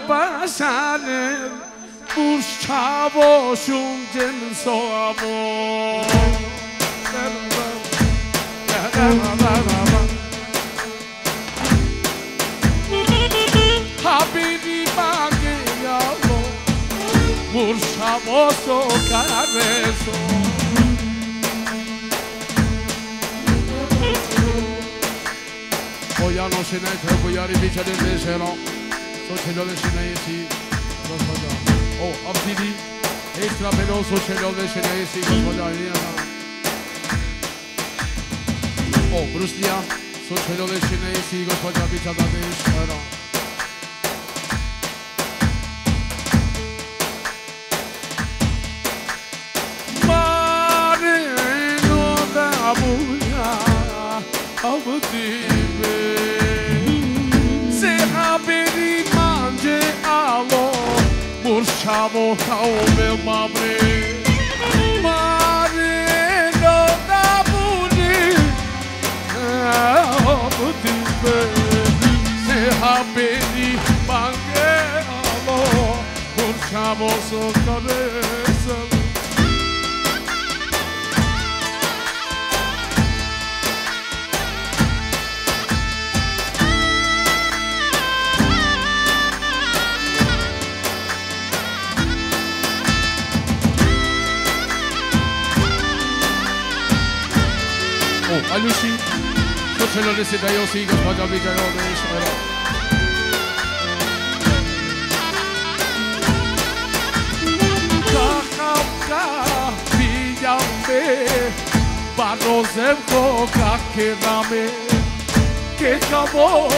basarım Buz çavuşum cem soğamur. Haberi bagi yalo Buz çavuşu karabesu Hoy ya no se neje, hoy ya ripiche se ne si Gospoda O abdili Ekstra peno socelole se ne si Gospoda O Bruslia Socelole se ne si Gospoda Bića da desero Marino Murciamo come mamre Marino da buia Abdive ah, oh, Se haberi mange alo Murciamo so cabeza gospoda Villano de Israel. Kakavka, Villambe, Barrosemko, Kakirame, Kekamo,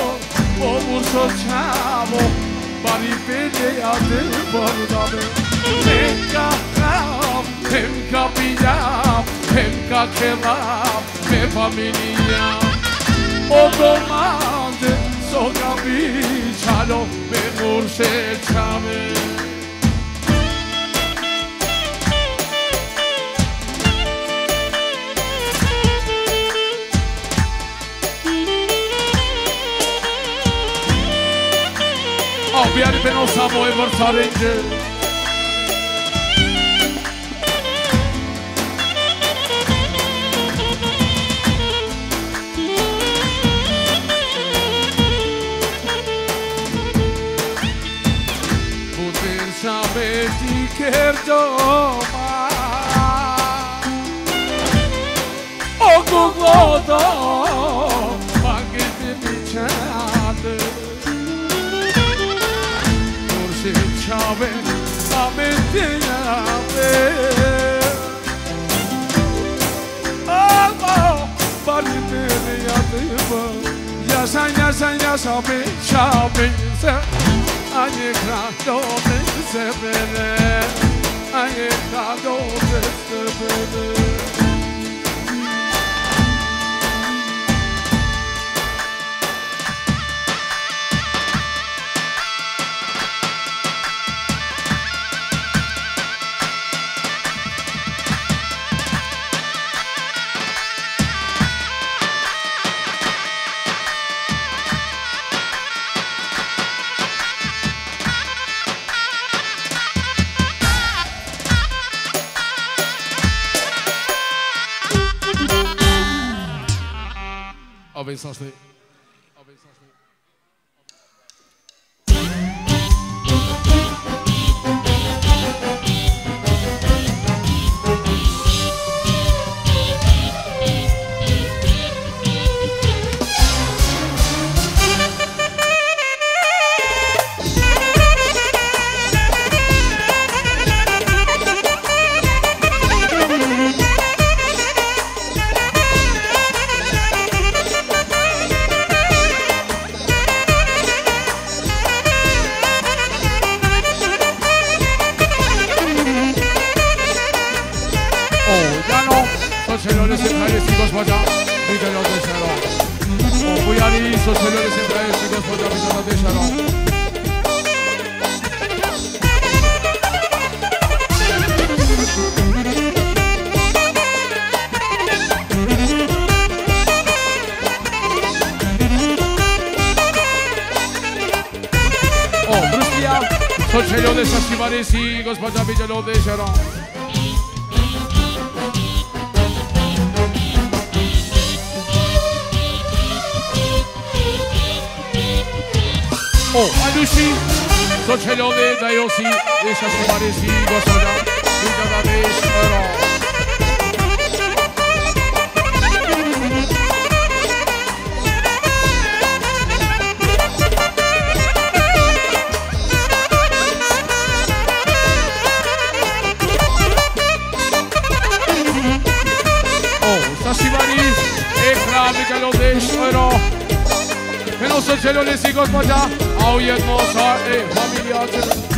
Omurso Chamo, Baripede Ade Bardame, Kekakam, Kemkapiyam, Kemkakebam, Me familia, O domande, so capiciano, me murse chame. Oh, biari penosamo e vorsaringe. Poter kercoma Okulda bakitimi çaldı Murşid Çabe Ahmet'in abi Allah bakitimi yatımı Yaşan yaşan yaşa bir şabinse Ani kran domin yasan bir şabinse Ani krado Alvin Sosney. Alvin Sosney. Alvin Sosney. O, Alushi Sot që lodhe da josi Isha shumarisi Gosoda Nuk da da vesh Ëra Anadolu Çelolesi pues Gotmaca Avyen Mozart Ey eh, Hamiliyatı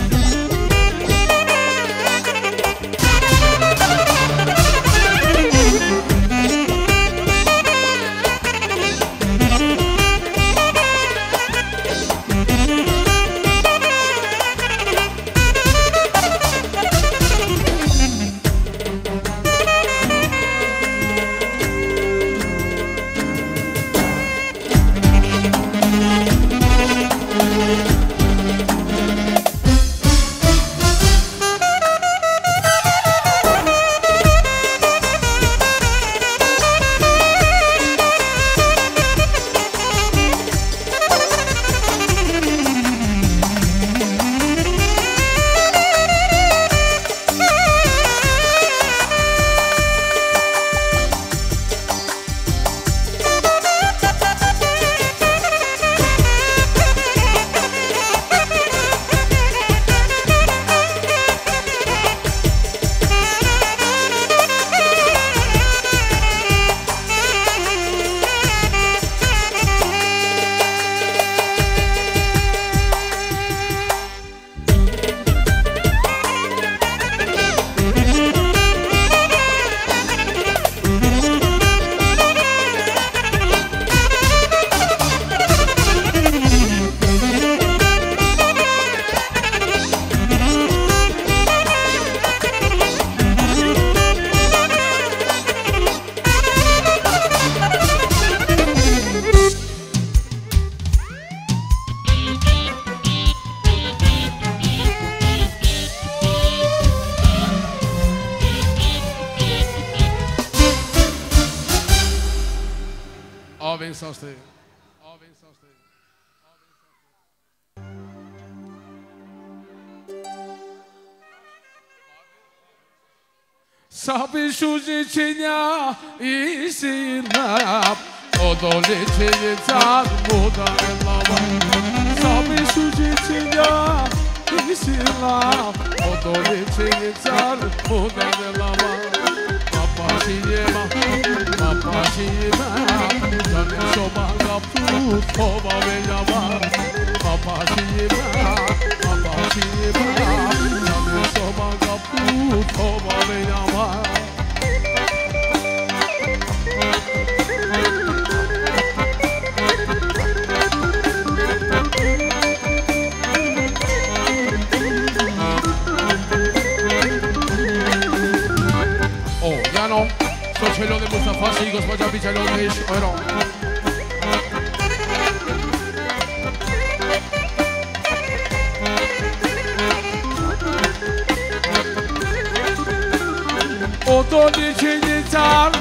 Sabi shuji chinya isi nab Odo li chini tan muda elama Sabi shuji chinya isi nab Odo li chini tan muda elama Canım soba kaptu, soba ve yama Papa siema, papa siema Canım soba kaptu, soba ve Chelo de Mustafa, sigo Spajabi, Chelo de Oeron. Oton içini çar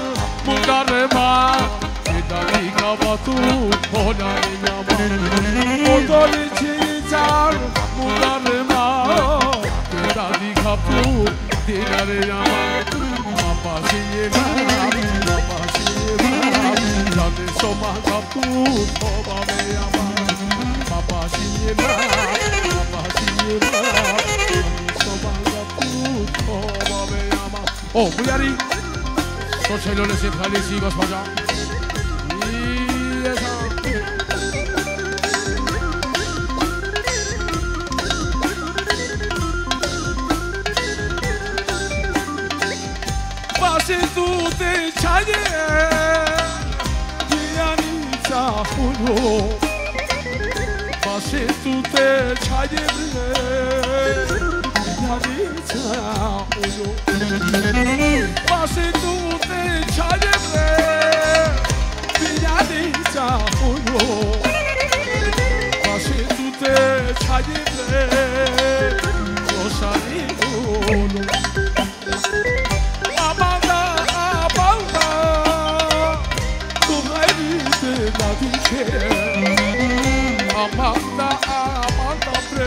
bunlarıma Fedani kabatu onayına Oton içini çar bunlarıma Fedani kabatu dinarına Mabaziyeme toma gapu toba me ama papa sinima papa sinima toma gapu toba me ama oh buyari sochelo le se khali si gos baja Başı tutu çayı bunu Basitute çayırne Yanıca uyu Basitute çayırne Yanıca uyu Basitute çayırne Koşarı bunu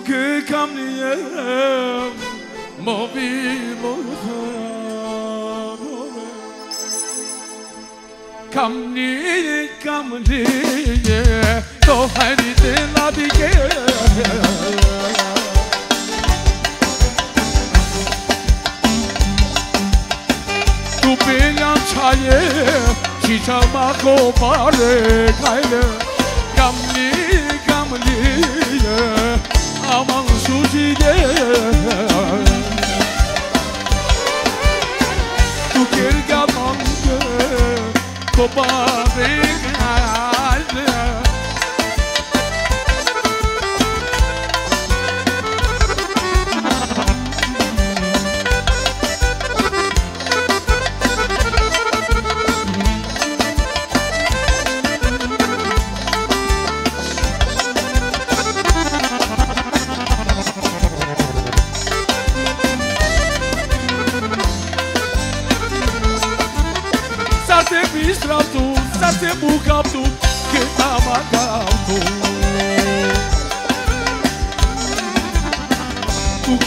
Nuk e kam një em Më bimo në fërore Kam një, kam një Do hajri të nabike Tu biljan çaye Çiçama kopare kayle Gamli gamli aman şu cideye Tu que manke Kopar ikna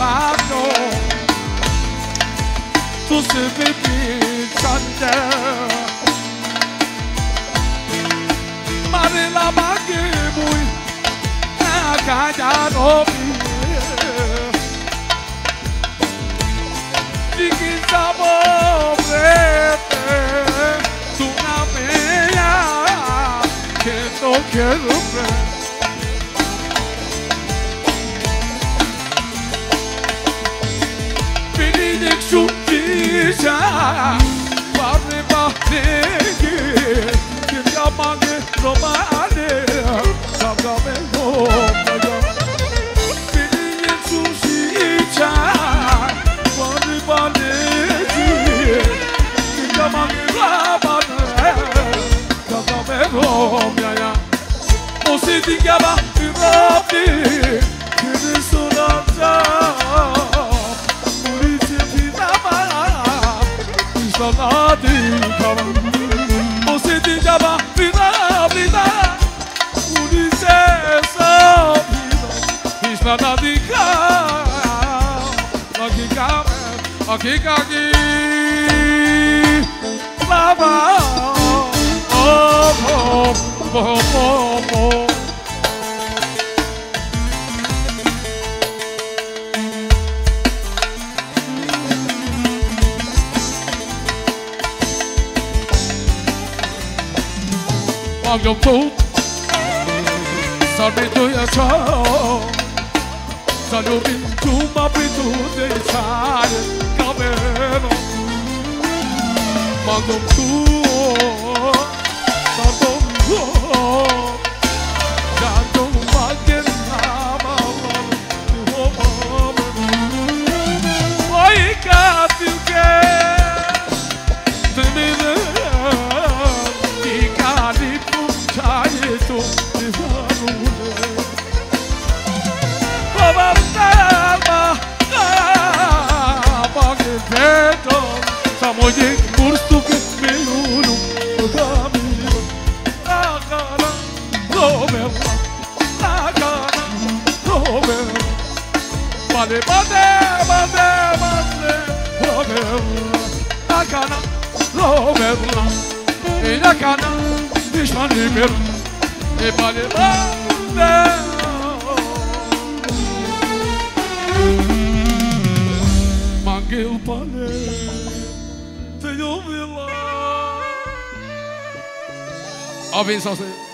pardon Tous ces bébés chanteur Mare la mage mui Na kaja robi quiero brete dişe Varı bahtegi Bir yamanı romane aqui Lava Oh, oh, oh, oh, oh magyoktó Szarbitu yacsa Szalubintú mapitú Décsár Kabéno Magyoktó benção, Senhor.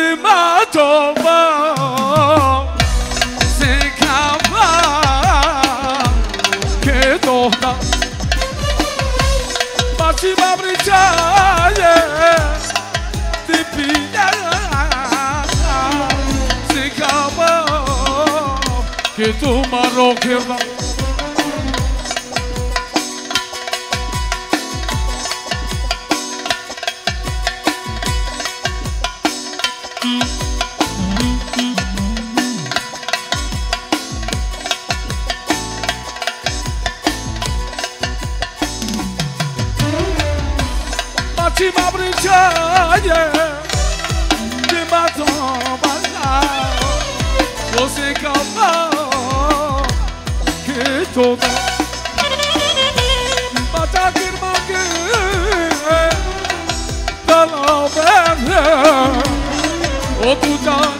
Fatima Toma Zikava Que Toma Fatima Brichaye Tipia Zikava Que Che torna Ma ta firma che Dalla bene O tu già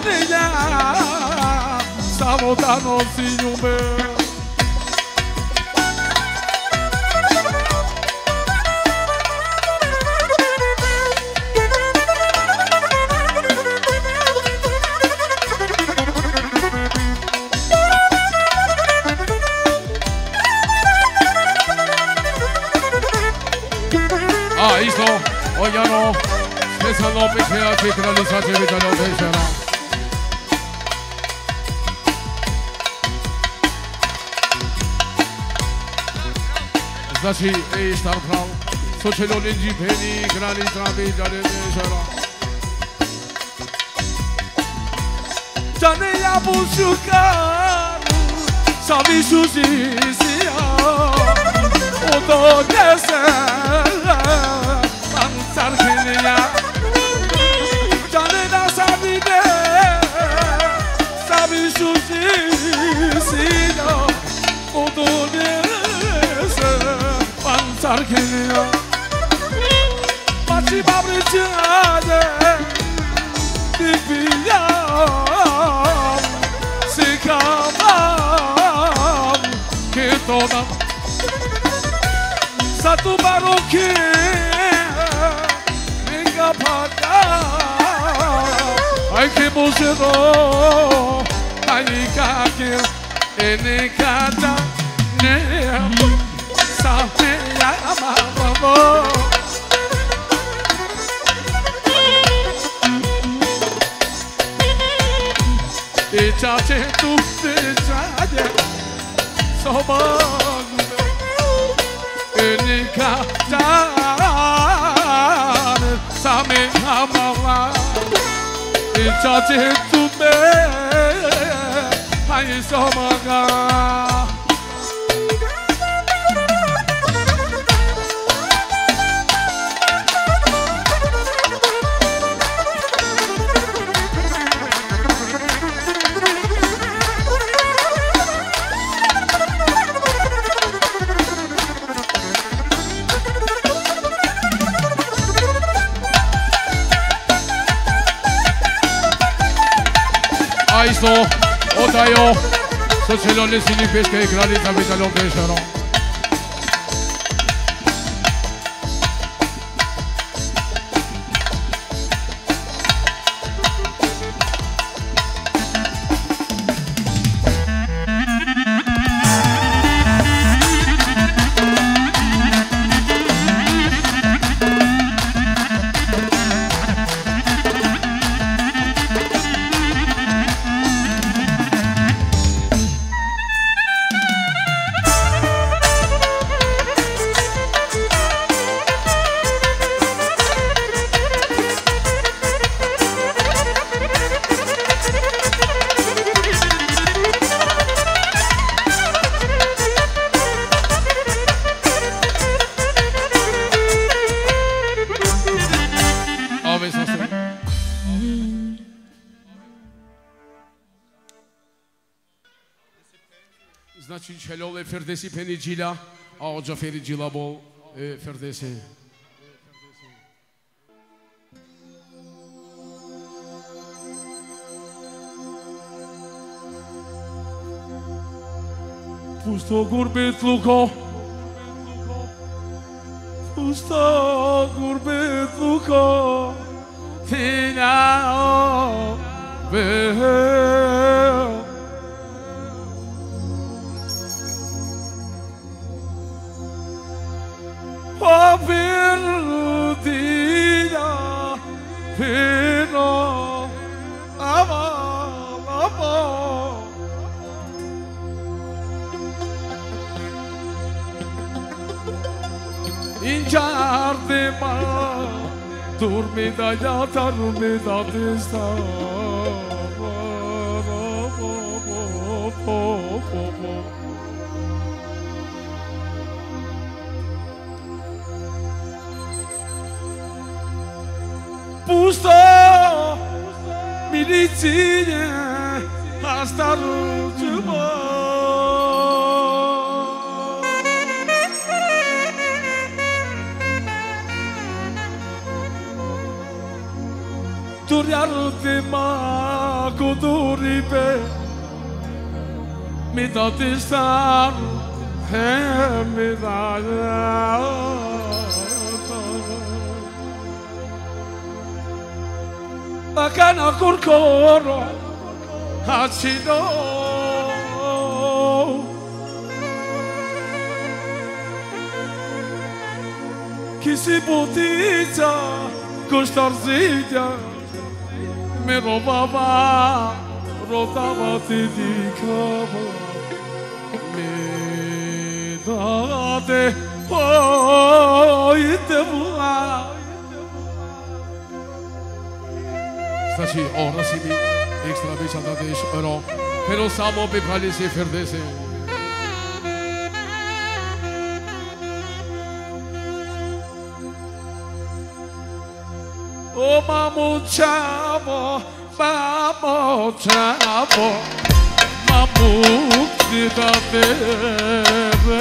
Lisa Lopez, here, Chicken Lisa, Chicken Lopez, here. Znaczy, ej, starprał, co cię do ludzi peni, grali trawy, dalej, żera. Tane ja poszukaru, sami szuzicia, o to nie se, pan sarkinia. 주시시나 오도에서 반짝이며 마치 밥을 지하제 디비야 시카밤 기도나 사투 바로키 민가 바다. 아이케 모세도 Somanı Enika canı Sami hamala E ciace tu me somaga Aiso, ota jo. Tot ce l'on laisse e kralit, qu'avec la liste avec la شیپنی جیلا آقا جعفری جیلا با فردوسی پوستا گربت لوکا پوستا گربت لوکا تینا به وفي الدنيا في نور أمال أمال İnkar deme Dur bir de yatar bir de Τι είναι αυτά το μούτρο; Το ριάρο της μάχου του ριπε μια το τι. Akana kurkoro Hachino Kisi botica Kushtar zidja Me robava Rodava ti dicava Me date Oh, itebua. znači odnosi mi ekstravičan da deš ro, pero samo bi prali se firdese. Oh, mamu chavo, mamu chavo, mamu ti da bebe.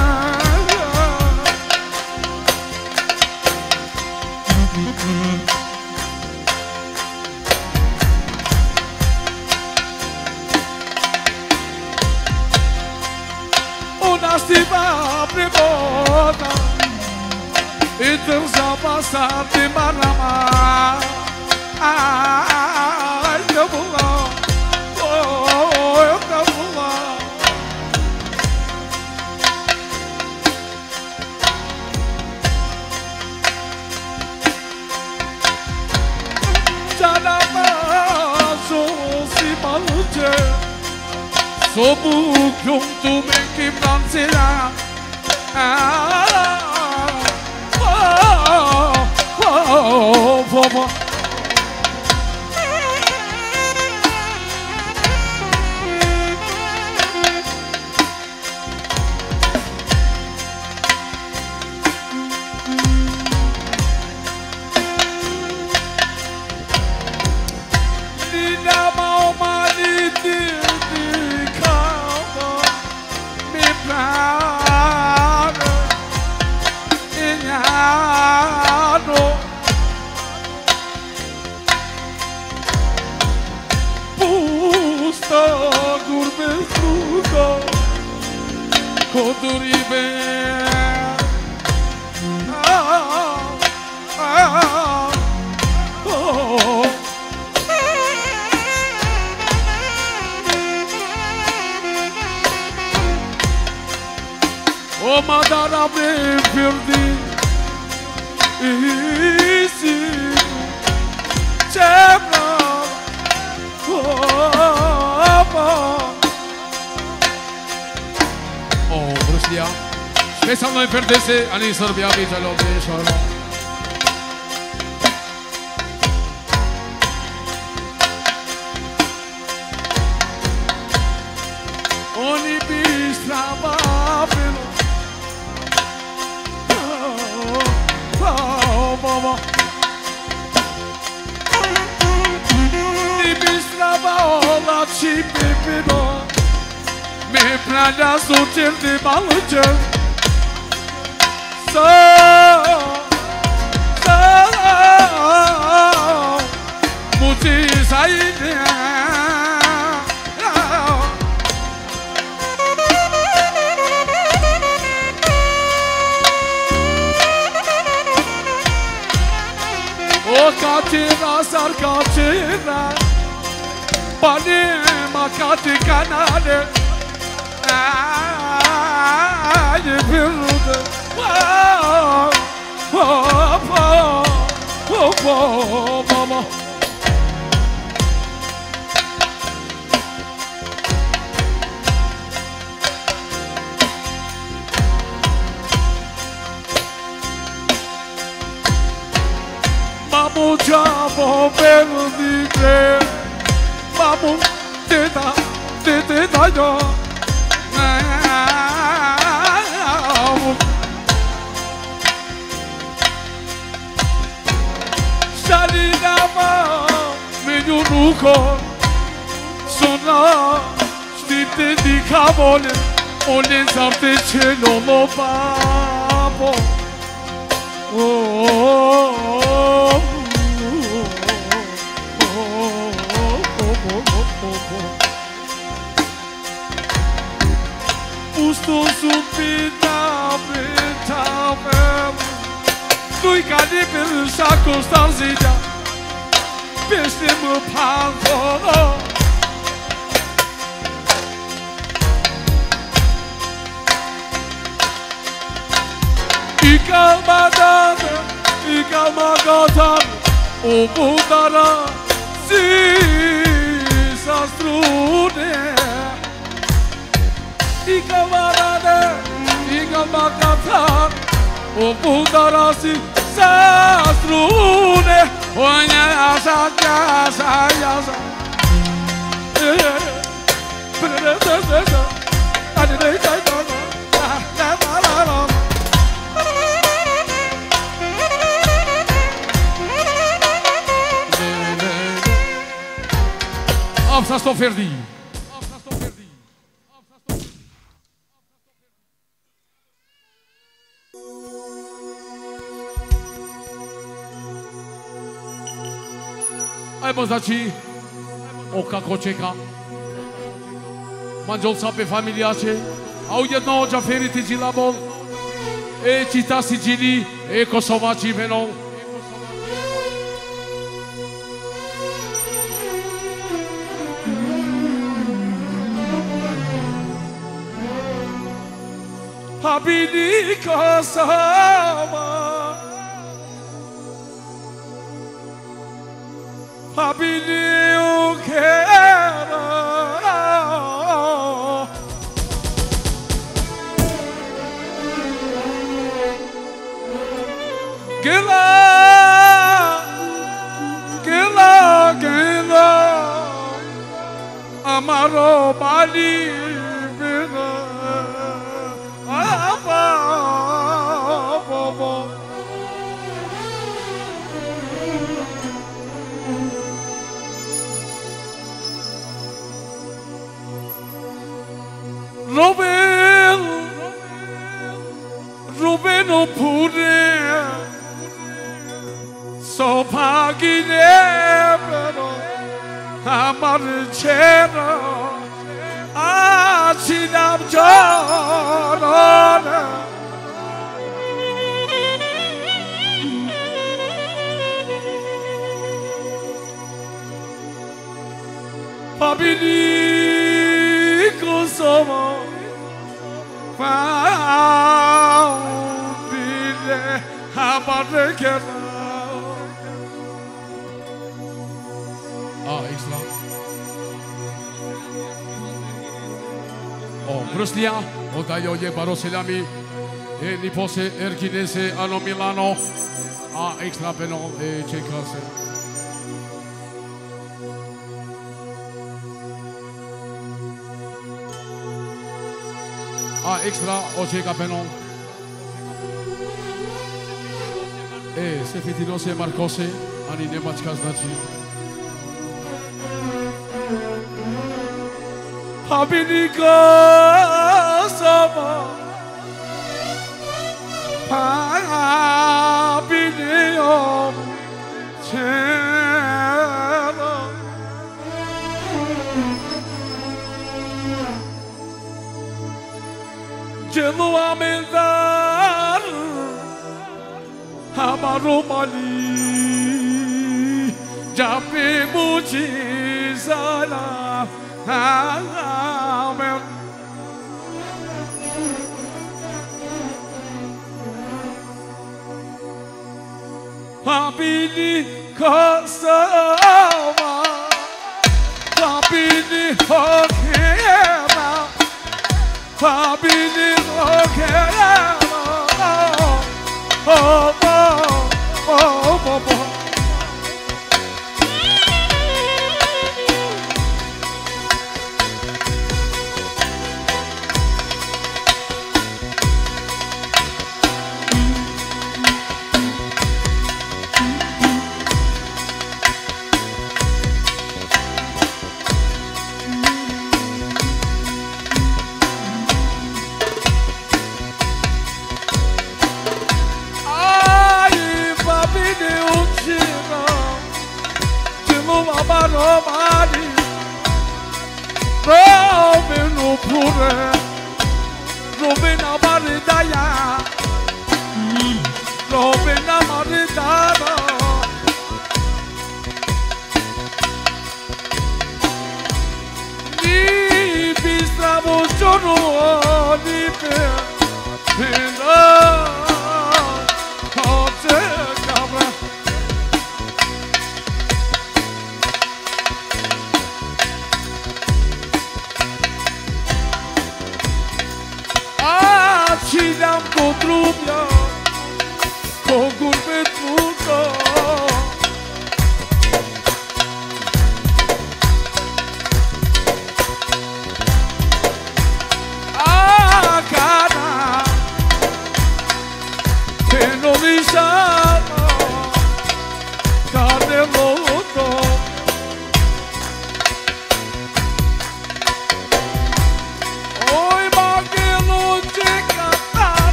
kerja pasar di mana-mana ayo pulang oh kamu pulang Cada paso si maluce Sobuk yum tu mekim dan Ah ah, ah, ah. Ramazan'a bir firdi İyisi Cemran Ama Oh, Rusya Beşanlı Firdevsi Anisar Biyabi Celal Bey Şahra Yana tutildi balıcı. Sağ Sağ. Muti saydı O katira sar katira Bani makati kanale. Mamu teta teta yo Menyunuko Sona Stite di cavole Ole zarte cielo lo babo Oh, oh, oh, oh, oh, oh. Pusto su pita, pita, nu-i ca nimeni și a zidea Pește mă panco I calma dana, i calma gatan O budara si sa strune peşimi pantolon Yıkamadan, yıkamakadan Umutlara siz astrune. Yıkamadan, yıkamakadan Umutlara siz astrune. Onya asa asa asa. પોસાચી Oka કોચેકા mangiò sape familiare, audio no, già feriti e città sigili, e kosovaci venon. Abini kosova. Habili Ukera Gila Gila Gila. Amaro Bali Ruben Ruben Opure Sopagine pero আমার ছেড়া আছিলাম চরণ পাবিনি কুসুম found bile hamare kera. Ah, oh, Islam. Oh, Bruslia, odajoje barosilami, e nipose erkinese ano Milano, Ah, Islam beno er e eh, çekase. extra Oche Capenón. Ε, σε φιτινό σε μαρκώσε, αν είναι ματσκάς να τσι. Παπινικό σώμα, παπινικό Amildar Hamaru mali Jabi mucizala Amen Habini kasama Habini hokema Habini hokema